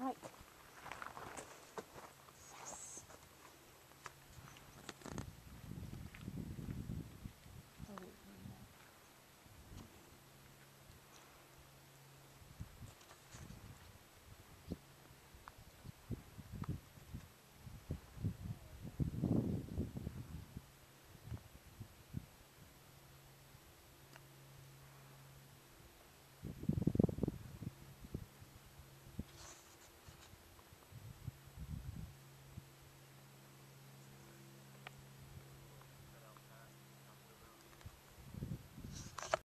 Right.